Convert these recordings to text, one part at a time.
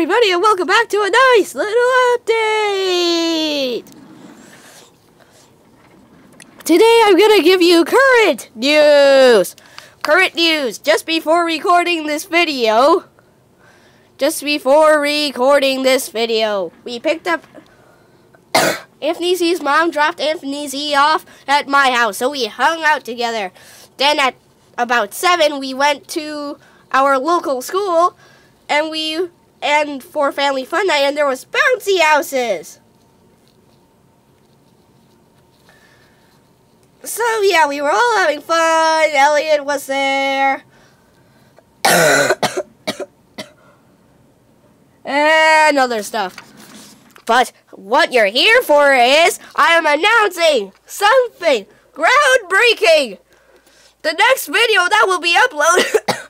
everybody, and welcome back to a nice little update! Today I'm gonna give you current news! Current news, just before recording this video, just before recording this video, we picked up Anthony Z's mom dropped Anthony Z off at my house, so we hung out together. Then at about 7, we went to our local school, and we and for family fun night, and there was bouncy houses. So yeah, we were all having fun. Elliot was there. and other stuff. But what you're here for is I am announcing something groundbreaking. The next video that will be uploaded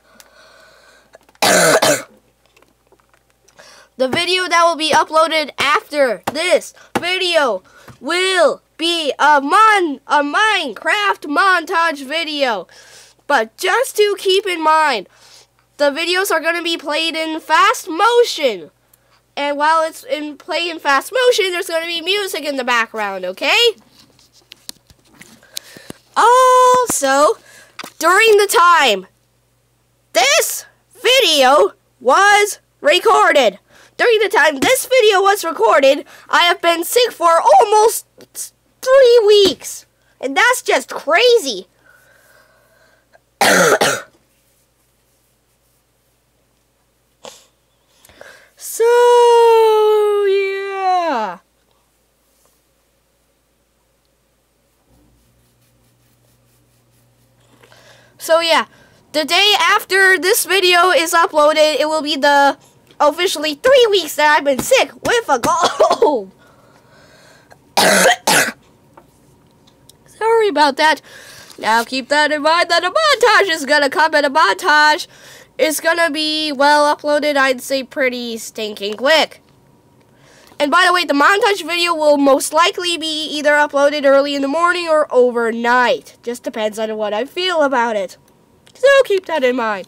The video that will be uploaded after this video will be a mon a Minecraft montage video. But just to keep in mind, the videos are going to be played in fast motion. And while it's in play in fast motion, there's going to be music in the background, okay? Also, during the time this video was recorded, during the time this video was recorded, I have been sick for almost three weeks. And that's just crazy. so, yeah. So, yeah. The day after this video is uploaded, it will be the officially three weeks that I've been sick with a cold. Sorry about that. Now keep that in mind that a montage is gonna come and a montage is gonna be, well, uploaded, I'd say, pretty stinking quick. And by the way, the montage video will most likely be either uploaded early in the morning or overnight. Just depends on what I feel about it. So keep that in mind.